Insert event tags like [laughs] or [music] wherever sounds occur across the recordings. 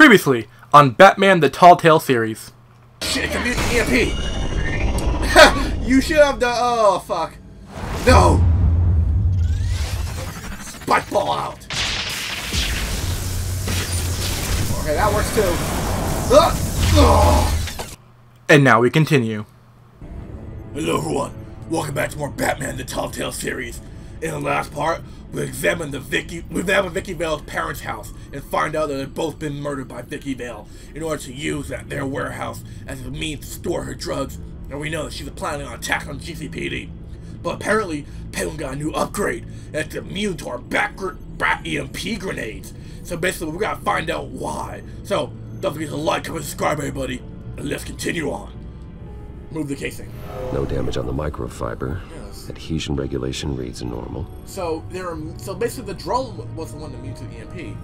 Previously on Batman the Telltale series. Shit, mutant EMP! [laughs] you should have done. Oh, fuck. No! Spike ball out! Okay, that works too. And now we continue. Hello, everyone. Welcome back to more Batman the Telltale series. In the last part, we examined the Vicky, we examined Vicky Vale's parents' house and find out that they've both been murdered by Vicky Vale in order to use that their warehouse as a means to store her drugs. And we know that she's planning on attack on GCPD. But apparently, Penguin got a new upgrade that's immune to our gr- bat EMP grenades. So basically, we gotta find out why. So, don't forget to like, comment, subscribe, everybody, and let's continue on. Move the casing. No damage on the microfiber. Adhesion regulation reads normal. So there are so basically the drone was the one that muted EMP.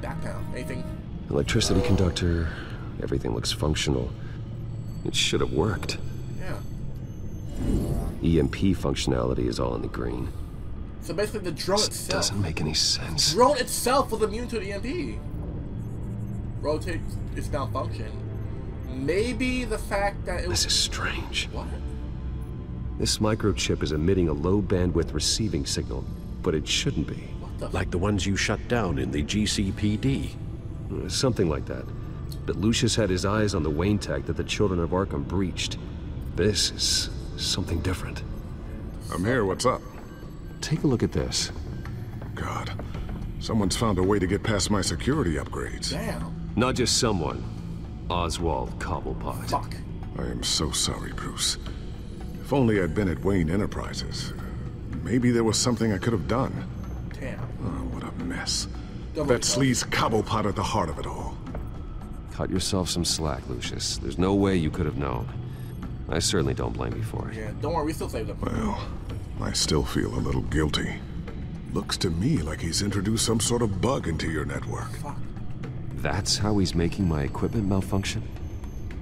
Back down. Anything? Electricity conductor. Everything looks functional. It should have worked. Yeah. EMP functionality is all in the green. So basically the drone This itself. doesn't make any sense. Drone itself was immune to the EMP. Rotate its malfunction. Maybe the fact that it was This is strange. what? This microchip is emitting a low bandwidth receiving signal, but it shouldn't be. The? Like the ones you shut down in the GCPD. Uh, Something like that. But Lucius had his eyes on the Wayne tech that the children of Arkham breached. This is something different. I'm here, what's up? Take a look at this. God, someone's found a way to get past my security upgrades. Damn. Not just someone. Oswald Cobblepot. Fuck. I am so sorry, Bruce. If only I'd been at Wayne Enterprises. Maybe there was something I could have done. Damn. Oh, what a mess. Double that trouble. sleaze Cobblepot at the heart of it all. Cut yourself some slack, Lucius. There's no way you could have known. I certainly don't blame you for it. Yeah. Don't worry. We still saved them. Well, I still feel a little guilty. Looks to me like he's introduced some sort of bug into your network. Fuck. That's how he's making my equipment malfunction?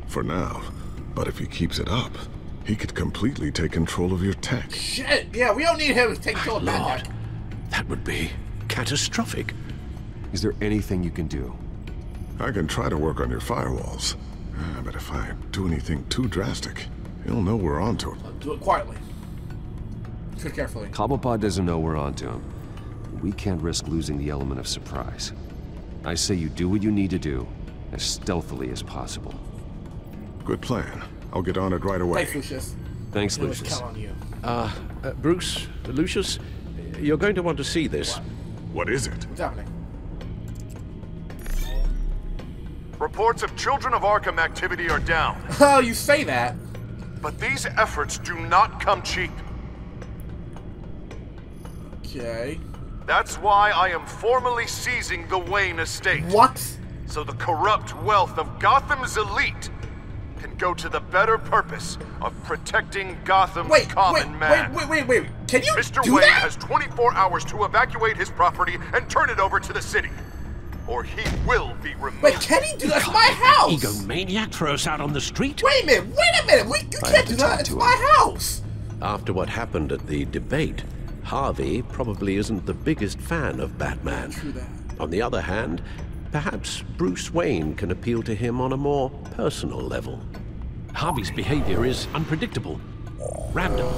For now. But if he keeps it up, he could completely take control of your tech. Shit. Yeah. We don't need him to take control of that. Lord, tech. that would be catastrophic. Is there anything you can do? I can try to work on your firewalls. Ah, but if I do anything too drastic, he'll know we're onto it. Do it quietly. Tread carefully. Cobblepot doesn't know we're onto him. We can't risk losing the element of surprise. I say you do what you need to do, as stealthily as possible. Good plan. I'll get on it right away. Thanks, Lucius. Thanks, Lucius. count on you. Uh, uh, Bruce, Lucius, you're going to want to see this. What is it? What's happening? Reports of Children of Arkham activity are down, [laughs] Oh, you say that. but these efforts do not come cheap. Okay. That's why I am formally seizing the Wayne estate. What? So the corrupt wealth of Gotham's elite can go to the better purpose of protecting Gotham's Wait, common wait, man. wait, wait, wait, wait. Can you Mr. do Wayne that? has 24 hours to evacuate his property and turn it over to the city, or he will be removed. Wait, can he do that? It's my house. Egomaniac throw us out on the street? Wait a minute. Wait a minute. We, you I can't have do to that. It's to my house. After what happened at the debate, Harvey probably isn't the biggest fan of Batman. On the other hand, perhaps Bruce Wayne can appeal to him on a more personal level. Harvey's behavior is unpredictable, random.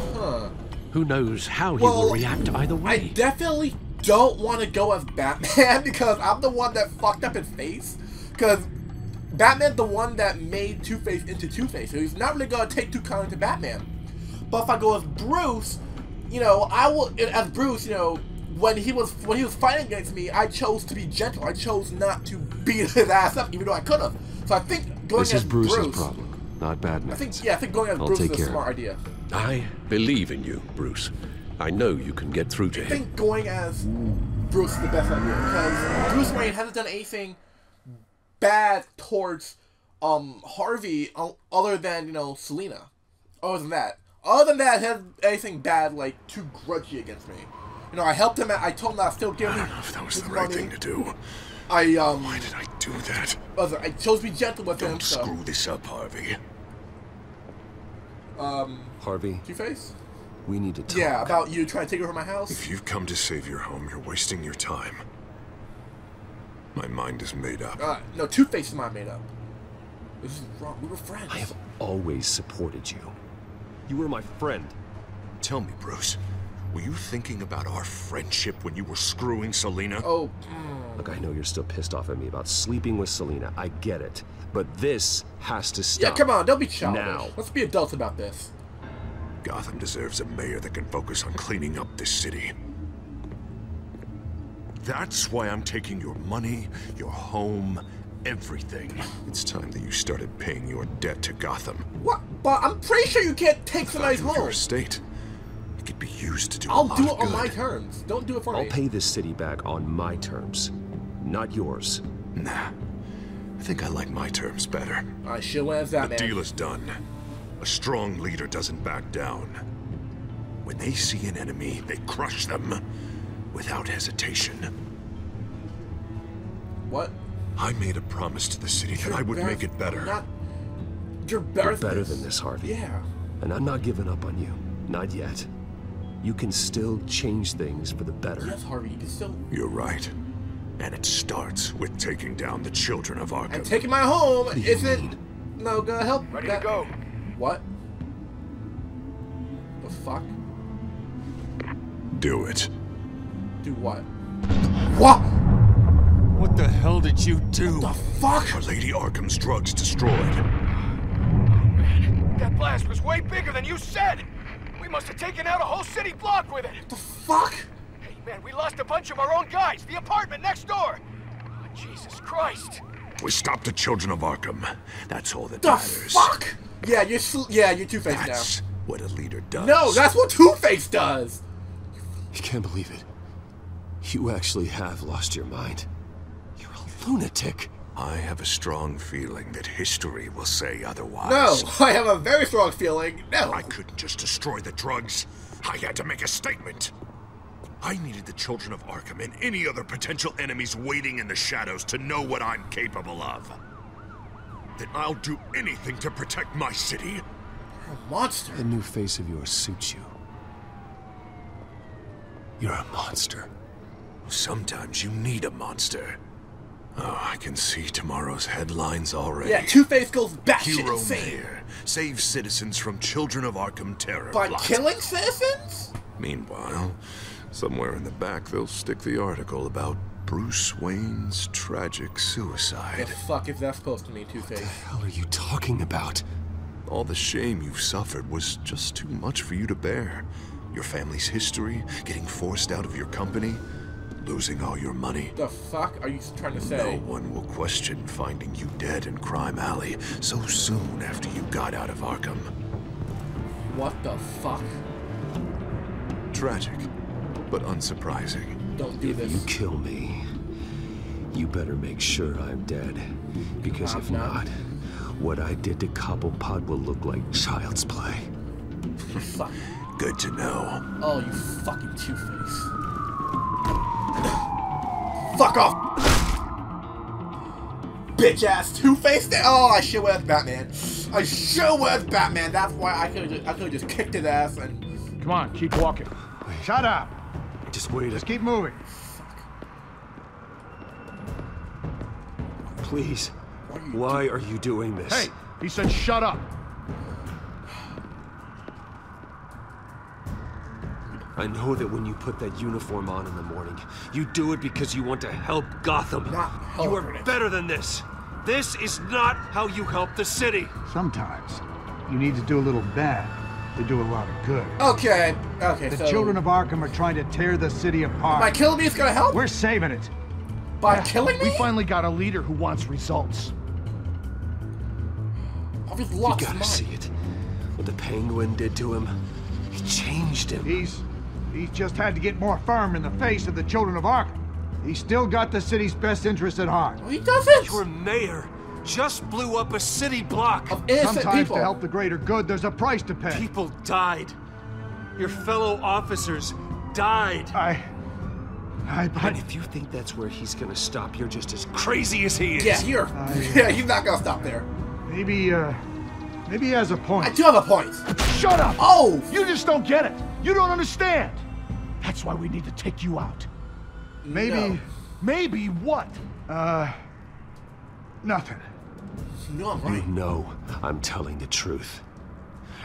Who knows how he Well, will react either way? I definitely don't want to go as Batman [laughs] because I'm the one that fucked up his face. Because Batman's the one that made Two Face into Two Face, so he's not really gonna take too kindly to Batman. But if I go as Bruce, you know, I will as Bruce, you know, when he was when he was fighting against me, I chose to be gentle. I chose not to beat [laughs] his ass up, even though I could have. So I think going This as is Bruce's Bruce, problem, not Batman's. I think yeah, I think going as I'll Bruce is a smart idea. I believe in you, Bruce. I know you can get through to I him. think going as Bruce is the best idea because Bruce Wayne hasn't done anything bad towards um Harvey other than you know Selina. Other than that, other than that, hasn't anything bad like too grudgy against me. You know, I helped him. out- I told him I still give I him don't know if that was his the right thing to do. I um, Why did I do that? was I chose to be gentle with him. Don't So screw this up, Harvey. Um. Harvey, Two Face. we need to talk. Yeah, about you trying to take over my house. If you've come to save your home, you're wasting your time. My mind is made up. Uh, no, Two Face is my made up. This is wrong. We were friends. I have always supported you. You were my friend. Tell me, Bruce, were you thinking about our friendship when you were screwing Selina? Oh, Look, I know you're still pissed off at me about sleeping with Selina. I get it. But this has to stop. yeah, come on, don't be childish. Now. Let's be adults about this. Gotham deserves a mayor that can focus on cleaning up this city. That's why I'm taking your money, your home, everything. It's time that you started paying your debt to Gotham. What? But I'm pretty sure you can't take somebody's Value of home. Your estate. It could be used to do I'll lot do of it on my terms. Don't do it for me. I'll pay this city back on my terms, not yours. Nah. I think I like my terms better. I sure have that The man. deal is done. A strong leader doesn't back down. When they see an enemy, they crush them without hesitation. What? I made a promise to the city that I would make it better. Not. You're better. You're better than this, Harvey. Yeah. And I'm not giving up on you. Not yet. You can still change things for the better. Yes, Harvey. You can still. You're right. And it starts with taking down the children of Arkham. And taking my home isn't. mean? No, go help. Ready that- to go. What? The fuck? Do it. Do what? What? What the hell did you do? The fuck? Are Lady Arkham's drugs destroyed? Oh, man. That blast was way bigger than you said. We must have taken out a whole city block with it. The fuck? Hey, man, we lost a bunch of our own guys. The apartment next door. Oh, Jesus Christ. We stopped the children of Arkham. That's all that The matters. fuck? Yeah, you're sl- yeah, you're Two Face now. That's what a leader does. No, that's what Two Face does. You can't believe it. You actually have lost your mind. You're a lunatic. I have a strong feeling that history will say otherwise. No, I have a very strong feeling. No. I couldn't just destroy the drugs. I had to make a statement. I needed the children of Arkham and any other potential enemies waiting in the shadows to know what I'm capable of. That I'll do anything to protect my city. A monster. The new face of yours suits you. You're a monster. Sometimes you need a monster. Oh, I can see tomorrow's headlines already. Yeah, Two Face goes batshit Hero insane. Mayor saves citizens from Children of Arkham terror By plot. killing citizens? Meanwhile, somewhere in the back they'll stick the article about Bruce Wayne's tragic suicide. The fuck is that supposed to mean, Two Face? What the hell are you talking about? All the shame you've suffered was just too much for you to bear. Your family's history, getting forced out of your company, losing all your money. The fuck are you trying to say? No one will question finding you dead in Crime Alley so soon after you got out of Arkham. What the fuck? Tragic, but unsurprising. Don't do If this. you kill me, you better make sure I'm dead. Because if not. not, what I did to Cobblepot will look like child's play. Fuck. Good to know. Oh, you fucking Two Face. Fuck off! Bitch ass Two Face. Oh, I sure was Batman. I sure was Batman. That's why I could I could just kicked his ass and Come on, keep walking. Shut up. Just wait. Just keep moving. Please. Why are you doing this? Hey, he said shut up. I know that when you put that uniform on in the morning, you do it because you want to help Gotham. Not you are it. better than this. This is not how you help the city. Sometimes you need to do a little bad to do a lot of good. Okay, okay. The so children of Arkham are trying to tear the city apart. by killing me, it's gonna help. We're saving it. by killing me, We finally got a leader who wants results. I've just You gotta see it. What the Penguin did to him. He changed him. He's he's just had to get more firm in the face of the children of Arkham. He's still got the city's best interest at heart. He doesn't. You're mayor just blew up a city block. Of innocent Sometimes people. to help the greater good, there's a price to pay. People died. Your fellow officers died. I, I, And but if you think that's where he's gonna stop, you're just as crazy as he is. Yeah, you're. [laughs] Yeah, he's not gonna stop there. maybe, uh, maybe he has a point. I do have a point. Shut up! Oh, You just don't get it. You don't understand. That's why we need to take you out. Maybe, No. maybe what? Uh, nothing. No, I'm You know I'm telling the truth.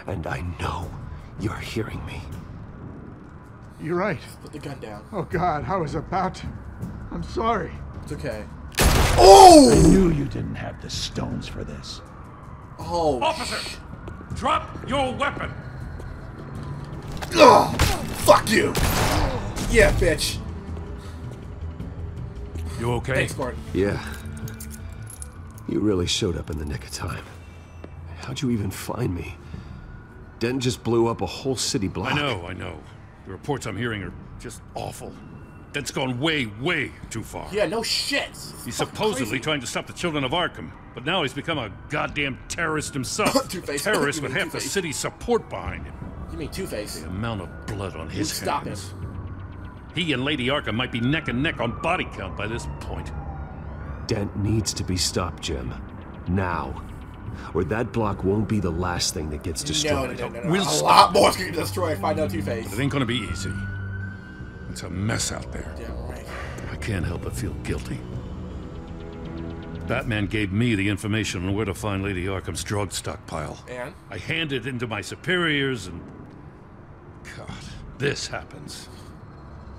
And I know you're hearing me. You're right. Put the gun down. Oh God, I was about to. I'm sorry. It's okay. Oh! I knew you didn't have the stones for this. Oh. Officer, drop your weapon. Ugh, fuck you. Yeah, bitch. You okay? Thanks, Gordon. Yeah. You really showed up in the nick of time. How'd you even find me? Dent just blew up a whole city block. I know, I know. The reports I'm hearing are just awful. That's gone way, way too far. Yeah, no shit. He's supposedly crazy. trying to stop the children of Arkham, but now he's become a goddamn terrorist himself. [coughs] Two-Face. terrorist with half the Two-Face. city's support behind him. You mean Two Face? The amount of blood on his stop hands. He and Lady Arkham might be neck and neck on body count by this point. Dent needs to be stopped, Jim. Now. Or that block won't be the last thing that gets destroyed. no, no, no, no. We'll a stop lot more is going to destroy if I know Two Face. It ain't gonna be easy. It's a mess out there. Yeah, right. I can't help but feel guilty. Batman gave me the information on where to find Lady Arkham's drug stockpile. And? I handed it into my superiors, and God, this happens.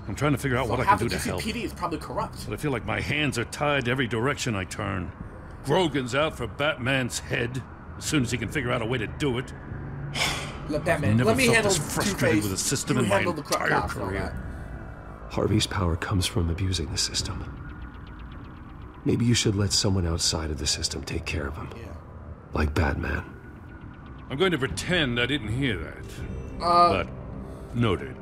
I'm trying to figure out So what I can do to help. GCPD is probably corrupt. But I feel like my hands are tied every direction I turn. Grogan's out for Batman's head as soon as he can figure out a way to do it. [sighs] Let Batman. Never Let me felt handle this Two frustrated Face. with a system you in my handle the crap entire cops and all career. Harvey's power comes from abusing the system. Maybe you should let someone outside of the system take care of him. Yeah. Like Batman. I'm going to pretend I didn't hear that. Uh, but noted.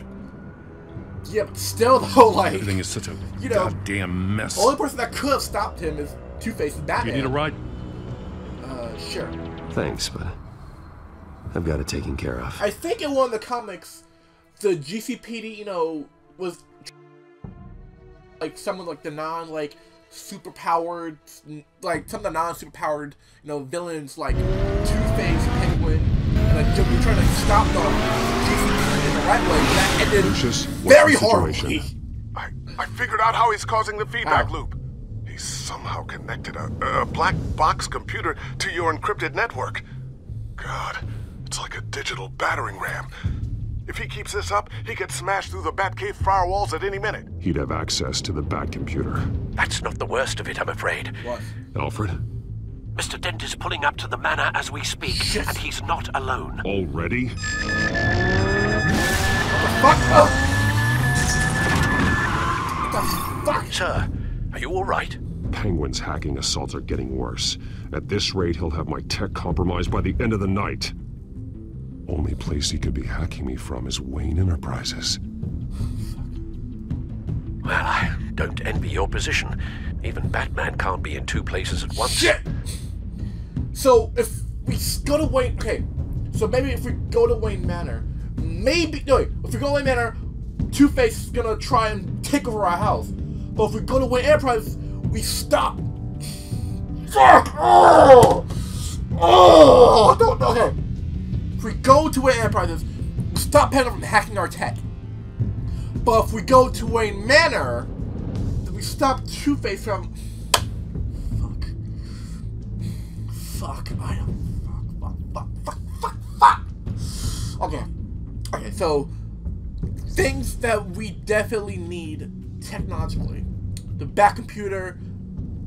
Yeah, but still [laughs] though, like Everything is such a you know, goddamn mess. the only person that could have stopped him is Two Face and Do you need a ride? Uh, sure. Thanks, but I've got it taken care of. I think in one of the comics, the GCPD, you know, was like some of like the non like super powered, like some of the non super powered, you know, villains like Two Face, Penguin, and like you're trying to stop the GCPD the right way. but That ended Lucius, very the horribly. I, I figured out how he's causing the feedback How? loop. He's somehow connected a, a black box computer to your encrypted network. God, it's like a digital battering ram. If he keeps this up, he could smash through the Batcave firewalls at any minute. He'd have access to the Bat computer. That's not the worst of it, I'm afraid. What? Alfred? Mr. Dent is pulling up to the manor as we speak, and he's not alone. Already? Fuck! Oh. What the fuck? Sir, are you alright? Penguin's hacking assaults are getting worse. At this rate, he'll have my tech compromised by the end of the night. Only place he could be hacking me from is Wayne Enterprises. Well, I don't envy your position. Even Batman can't be in two places at once. Shit! So if we go to Wayne, okay. So maybe if we go to Wayne Manor, maybe no. If we go to Wayne Manor, Two Face is gonna try and take over our house. But if we go to Wayne Enterprise, we stop. Fuck! Oh! Oh! I don't know. Okay. If we go to Wayne Enterprises, we stop Panda from hacking our tech. But if we go to Wayne Manor, then we stop Two Face from. Fuck, I don't. Fuck, fuck, fuck, fuck, fuck, fuck! Okay. Okay, so. Things that we definitely need technologically the Bat computer,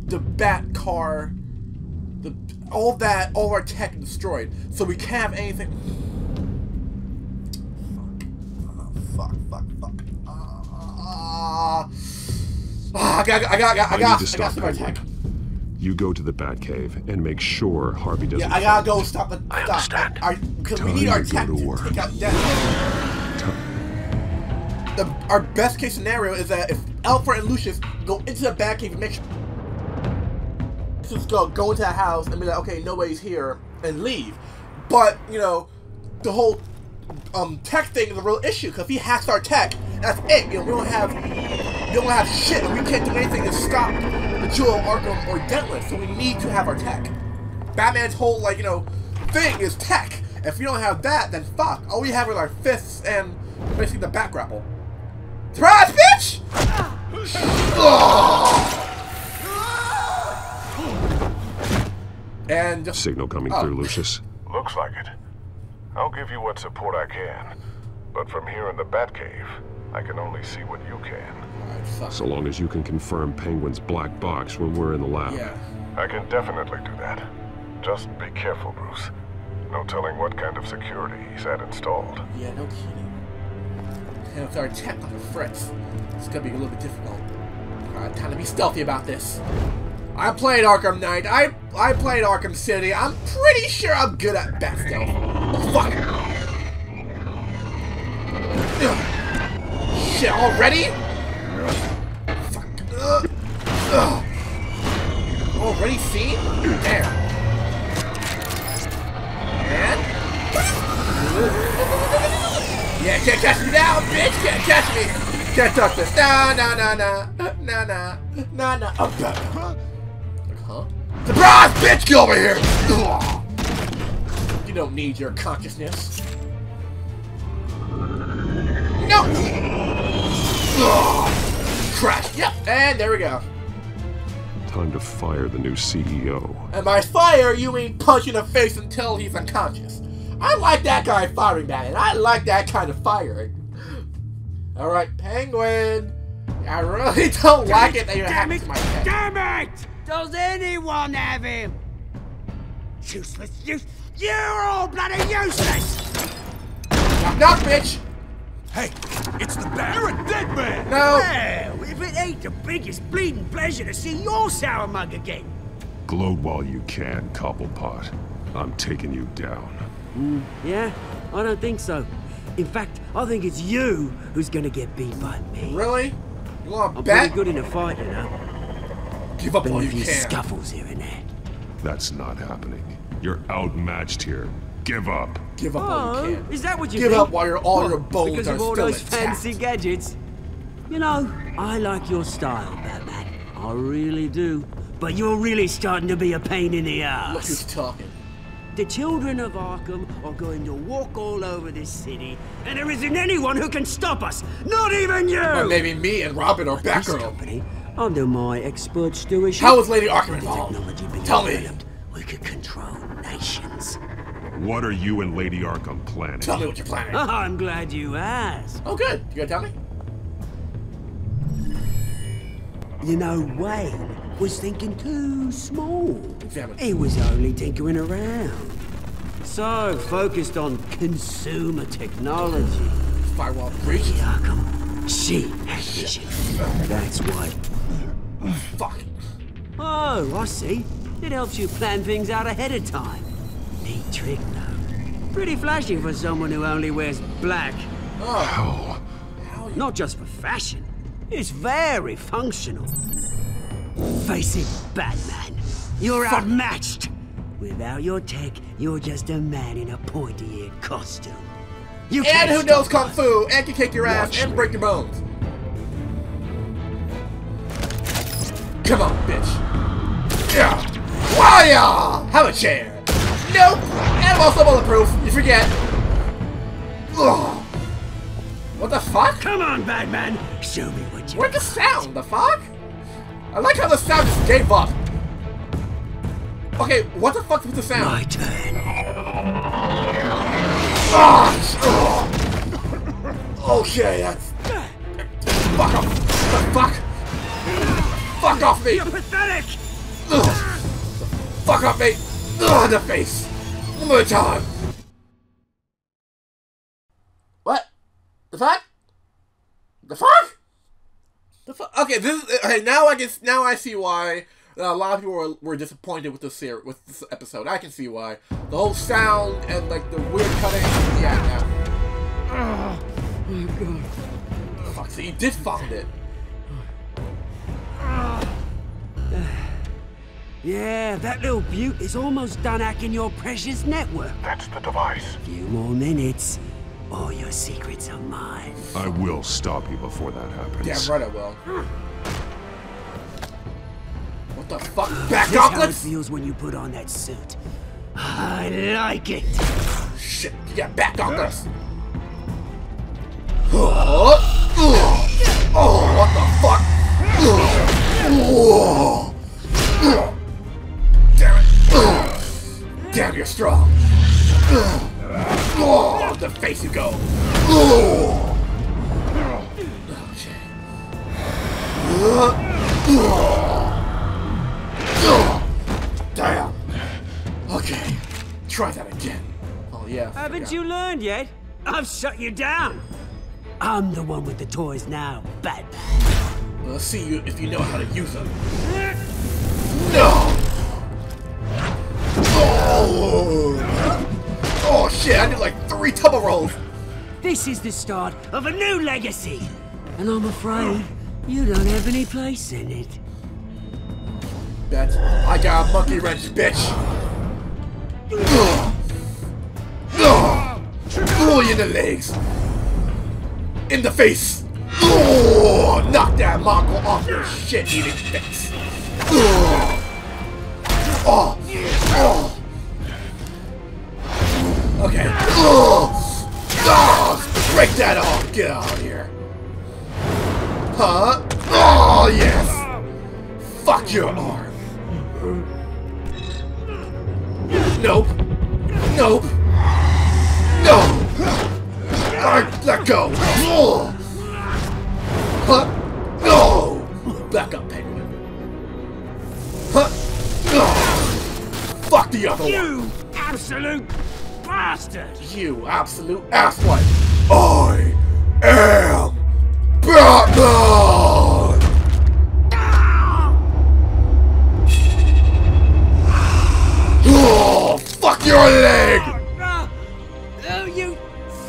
the Bat car, the, all that, all our tech destroyed. So we can't have anything. Fuck, fuck, fuck, fuck. Ah, ah, I got, I got, I got, I I got, I got more tech. Penguin. You go to the Batcave and make sure Harvey doesn't Yeah, I gotta find go it. stop the. I understand. Our, because we need our to go tech to to, work. take out death. The, our best case scenario is that if Alfred and Lucius go into the Batcave and make sure. Just go, go into that house and be like, okay, nobody's here, and leave. But, you know, the whole um, tech thing is a real issue, because if he hacks our tech, that's it. You know, we don't have we don't have shit, and we can't do anything to stop the Jewel Arkham or Dentless, so we need to have our tech. Batman's whole, like, you know, thing is tech. If we don't have that, then fuck. All we have is our fists and basically the back grapple. Surprise, bitch! Ugh. And Signal coming Oh. through, Lucius. Looks like it. I'll give you what support I can. But from here in the Batcave, I can only see what you can. Alright, fuck. So long as you can confirm Penguin's black box when we're in the lab. Yeah. I can definitely do that. Just be careful, Bruce. No telling what kind of security he's had installed. Yeah, no kidding. And with our attack on the Fritz, it's gonna be a little bit difficult. Alright, time to be stealthy about this. I played Arkham Knight. I I played Arkham City. I'm pretty sure I'm good at bat stealth. Oh, fuck. Ugh. Shit, already? Oh. Ugh. Ugh. Already seen? There. And? Yeah, can't catch me now, bitch! Can't catch me! Can't touch this! Nah, nah, nah, nah, nah, nah, nah, nah. Oh, God. Huh? Surprise, bitch! Get over here! You don't need your consciousness. No! Crash. Yep, and there we go. Time to fire the new E CEO. And by fire, you mean punch in the face until he's unconscious. I like that guy firing that, and I like that kind of firing. Alright, Penguin. I really [laughs] don't like it that you're Damn hacking it! my head. Damn it! Does anyone have him? Useless, use. You're all bloody useless! Knock, knock, bitch! Hey, it's the bat. You're a dead man. No! Well, if it ain't the biggest bleeding pleasure to see your sour mug again. Gloat while you can, Cobblepot. I'm taking you down. Mm, yeah? I don't think so. In fact, I think it's you who's gonna get beat by me. Really? You want to I'm bet? pretty good in a fight, you know. Give up Been while a you few can. scuffles here and there. That's not happening. You're outmatched here. Give up. Give up while Oh, you can. is that what you Give think? up while your- all What, your bones because are of all still those intact. fancy gadgets. You know, I like your style, Batman. I really do. But you're really starting to be a pain in the Look ass. who's talking. The children of Arkham are going to walk all over this city, and there isn't anyone who can stop us. Not even you. Or maybe me and Robin or This Batgirl. company, under my expert stewardship. How is Lady Arkham involved? technology being Tell me. We could control nations. What are you and Lady Arkham planning? Tell me what you're planning. Oh, [laughs] I'm glad you asked. Oh, good. You gonna tell me? You know, Wayne was thinking too small. Examine. He was only tinkering around. So focused on consumer technology. Firewall breach. Lady Arkham, she had vision. That's why. Fuck. Oh, I see. It helps you plan things out ahead of time. Neat trick, though. Pretty flashy for someone who only wears black. Oh. Hell. Not just for fashion. It's very functional. Face it, Batman. You're Fuck. outmatched. Without your tech, you're just a man in a pointy-eared costume. You And can't who stop knows kung us. fu and can kick your ass Watch and break your bones. Come on, bitch. Yeah. Wire! Have a chair. Nope. And I'm also bulletproof. You forget. Ugh. What the fuck? Come on, Batman. Show me what you Where'd the sound? The fuck? I like how the sound just gave up. Okay, what the fuck was the sound? My turn. Ah, ugh. okay, that's. Fuck off! The fuck! Fuck off me! You're pathetic. Ugh. Fuck off me! Ugh, the face! One more time! What? The fuck? The fuck? The fuck? Okay, this is, okay. Now I guess now I see why a lot of people were, were disappointed with this ser- with this episode. I can see why. The whole sound and like the weird cutting. Yeah, yeah. Oh, God. Fuck, so you did find it. Yeah, that little beaut is almost done hacking your precious network. That's the device. Few more minutes, all your secrets are mine. I will stop you before that happens. Damn right I will. What the fuck? Back This how it gauntlets? feels when you put on that suit. I like it. Shit, you got back gauntlets. Oh, oh, oh, what the fuck? Oh, damn it. Damn, you're strong. Oh, the face you go. Oh. Damn. Okay. Try that again. Oh yeah. Haven't you learned yet? I've shut you down. I'm the one with the toys now, Batman. Let's see you if you know how to use them. No. Oh. Oh shit! I did like three tumble rolls. This is the start of a new legacy, and I'm afraid you don't have any place in it. Bet I got a monkey wrench, bitch. Oh, in the legs. In the face. Oh, knock that Mongol off your shit-eating face. Ugh. Oh. Oh. oh. Okay. Ugh. Oh, break that off. Get out of here. Huh? Oh, yes. Fuck your arm. Nope. Nope. No. Alright, let go. Ugh. Huh? No. Back up, penguin. Huh? No. Fuck the other You one. absolute bastard! You absolute asswipe. I am Batman! Oh, fuck your leg! Oh, oh, you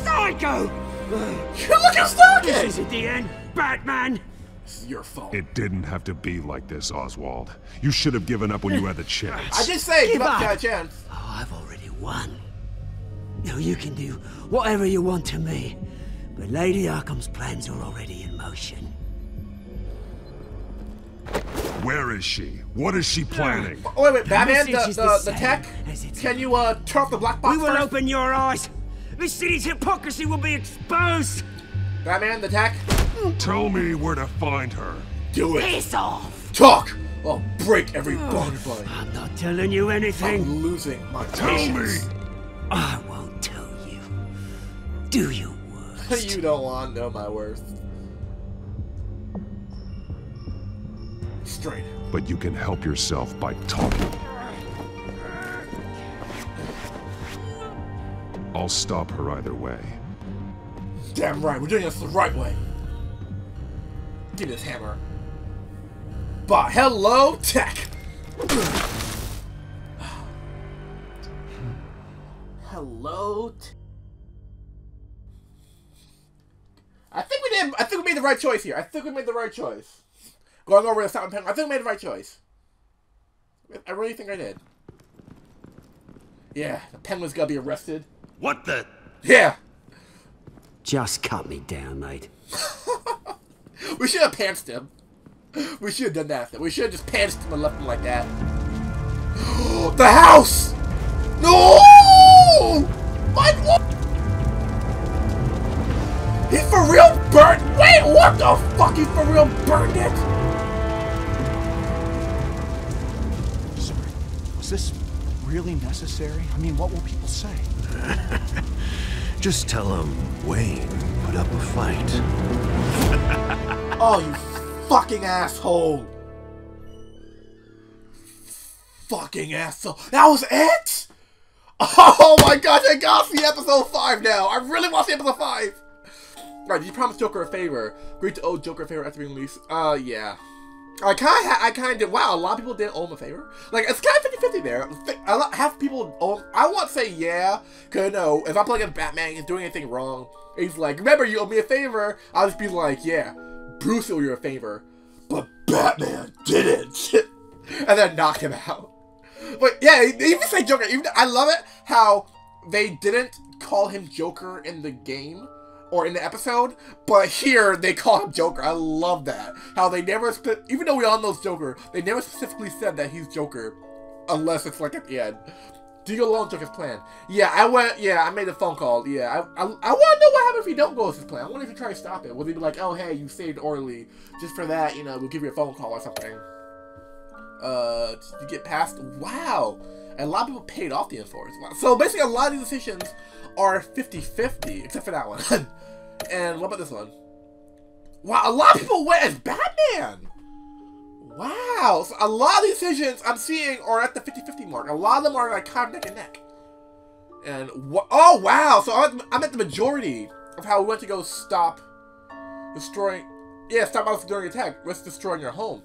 psycho! You look at This isn't the end, Batman! This is your fault. It didn't have to be like this, Oswald. You should have given up when you had the [laughs] chance. I did say give Give up up. that chance. Oh, I've already won. Now you can do whatever you want to me, but Lady Arkham's plans are already in motion. Where is she? What is she planning? Oh, wait, wait, The Batman, the, message is the, the the, tech? Can you, uh, turn off the black box We will first? open your eyes. This city's hypocrisy will be exposed. Batman, the tech? Tell me where to find her. Do it. Piss off. Talk! I'll break every bone in body. I'm not telling you anything. I'm losing my Tell me! I won't tell you. Do your worst. you don't want to know my worth. Straight. But you can help yourself by talking. I'll stop her either way. Damn right, we're doing this the right way. Give me this hammer. But hello, tech. [sighs] hello. T- made the right choice here. I think we made the right choice. Going over the Fountain Pen. I think we made the right choice. I really think I did. Yeah, the penguin's gonna be arrested. What the? Yeah. Just cut me down, mate. [laughs] We should have pantsed him. We should have done that. We should have just pantsed him and left him like that. [gasps] the house! No! My what? He for real burned? Wait, what the fuck? He for real burned it? Sorry. Was this really necessary? I mean, what will people say? [laughs] Just tell them Wayne put up a fight. [laughs] Oh, you fucking asshole! Fucking asshole. That was it? [laughs] Oh my god, I got to see episode 5 now. I really want to see episode 5. Right, you promised Joker a favor. Agreed to owe Joker a favor after being released. Uh, yeah. I kind of, I kind of did. Wow, a lot of people didn't owe him a favor. Like it's kind of 50-50 there. Half people owe. I want to say yeah, cause no, if I'm playing as Batman and doing anything wrong, he's like, remember you owe me a favor. I'll just be like, yeah, Bruce owe you a favor, but Batman didn't, [laughs] and then knock him out. But yeah, even say Joker. Even I love it how they didn't call him Joker in the game or in the episode, but here they call him Joker. I love that. How they never, even though we all know Joker, they never specifically said that he's Joker, unless it's like at the end. Do you go along with Joker's plan? Yeah, I went. Yeah, I made a phone call. Yeah, I, I, I want to know what happens if you don't go with his plan. I wonder if he try to stop it. Will they be like, oh hey, you saved Orly, just for that, you know, we'll give you a phone call or something. Uh, you get past? Wow, And a lot of people paid off the Enforcers. So basically, a lot of these decisions are 50-50, except for that one. [laughs] and what about this one? Wow, a lot of people went as Batman! Wow, so a lot of these decisions I'm seeing are at the 50-50 mark. A lot of them are like kind of neck and neck. And oh wow, so I'm at, I'm at the majority of how we went to go stop destroying. Yeah, stop us during attack. Risk destroying your home.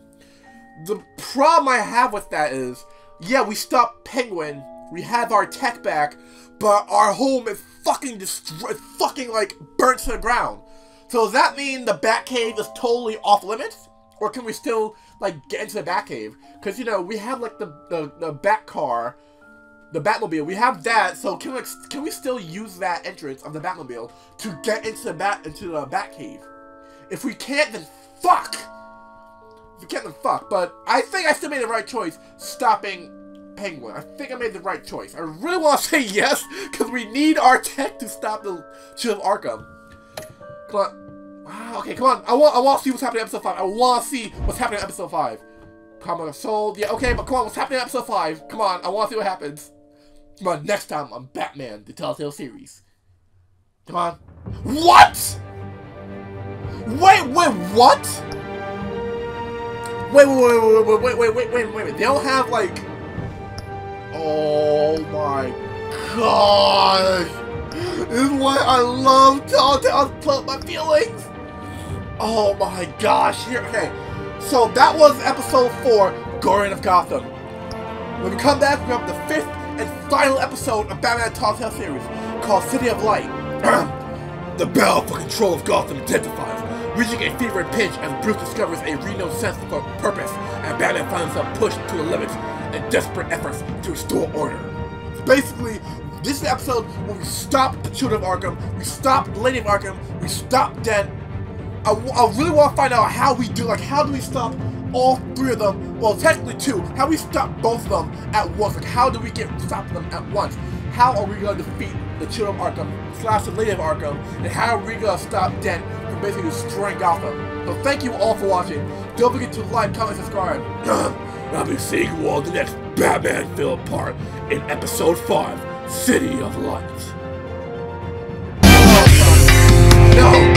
The problem I have with that is, yeah, we stopped Penguin. We have our tech back, but our home is fucking destroyed, fucking like burnt to the ground. So does that mean the Batcave is totally off limits, or can we still like get into the Batcave? Because you know we have like the the the Bat car the Batmobile. We have that, so can we can we still use that entrance of the Batmobile to get into the bat into the Batcave? If we can't, then fuck. If we can't, then fuck. But I think I still made the right choice stopping Penguin. I think I made the right choice. I really want to say yes because we need our tech to stop the Shield of Arkham. Come on. Wow. Okay, come on. I want I want to see what's happening in episode five. I want to see what's happening in episode five. Common Soul. Yeah, okay, but come on, what's happening in episode 5? Come on, I want to see what happens. Come on, next time on Batman, the Telltale series. Come on. What? Wait, wait, what? Wait, wait, wait, wait, wait, wait, wait, wait, wait, wait. They don't have, like... Oh my gosh. This is why I love Telltale to my feelings. Oh my gosh. Here, okay. So that was episode 4, Guardian of Gotham. When we come back, we have the fifth and final episode of Batman Telltale series called City of Light. [clears throat] the battle for control of Gotham intensifies, reaching a fever pitch as Bruce discovers a renewed sense of purpose, and Batman finds himself pushed to the limits desperate efforts to restore order. So basically, this is the episode where we stop the Children of Arkham, we stop Lady of Arkham, we stop Dent. I, I really want to find out how we do, like, how do we stop all three of them, well, technically two, how we stop both of them at once? Like, how do we get stop them at once? How are we going to defeat the Children of Arkham slash the Lady of Arkham? And how are we going to stop Dent from basically destroying Gotham? So thank you all for watching. Don't forget to like, comment, subscribe. [clears throat] I'll be seeing you all in the next Batman film part in episode 5, City of Lights. No!